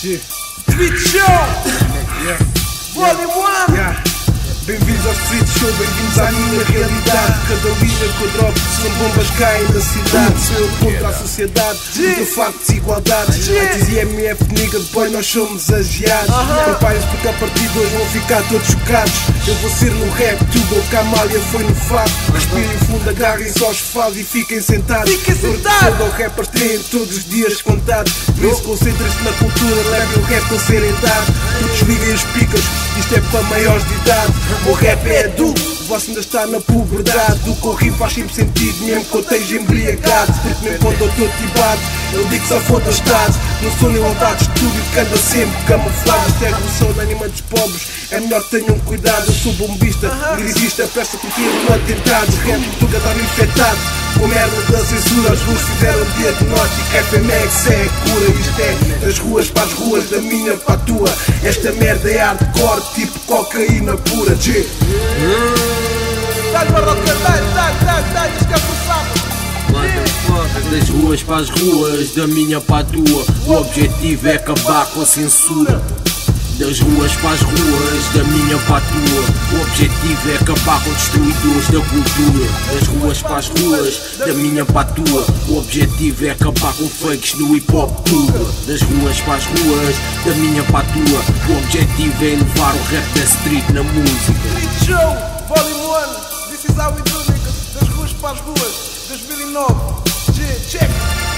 Street Show! Volume 1! Yeah. Bem-vindos Show, bem-vindos à minha realidade. Cada linha que eu dropo são bombas caem na cidade. Sou eu contra a sociedade, o facto de desigualdade. Antes IMF, nigga, depois nós somos asiados. Preparem-se porque a partir de hoje vão ficar todos chocados. Eu vou ser no rap, tudo o que a Amália foi no fado. Respirem fundo, agarrem-se aos fados e fiquem sentados. Fiquem sentados. Todo o rappers têm todos os dias contados. Por isso concentrem-se na cultura, levem o rap com seriedade. Tu desliguem os picas, isto é para maiores de idade. O rap é adulto, vosso ainda está na puberdade. O rio faz sempre sentido, mesmo que eu esteja embriagado. Porque mesmo quando eu estou tibado, eu digo só foda estado. Não sou nem vontade de estúdio que anda sempre camuflado. Isto é a revolução da anima dos pobres, é melhor que tenham cuidado. Eu sou bombista, liricista, peço que tiro atentados. Rap tuga está infectado. Com merda da censura, as ruas fizeram diagnóstico. FMX é a cura, isto é das ruas para as ruas, da minha para a tua. Esta merda é hardcore, tipo cocaína pura. G. Dá-lhe barroca, dá-lhe, dá-lhe, dá-lhe, dá-lhe, esquece o sábado! Das ruas para as ruas, da minha para a tua. O objetivo é acabar com a censura. Das ruas para as ruas, da minha para a tua. O objetivo é acabar com destruidores da cultura. Das ruas para as ruas, da minha para a tua. O objetivo é acabar com fakes no hip hop puro. Das ruas para as ruas, da minha para a tua. O objetivo é elevar o rap da street na música. Street Show, Volume 1, this is how we do niggas, das ruas para as ruas, 2009, G, check!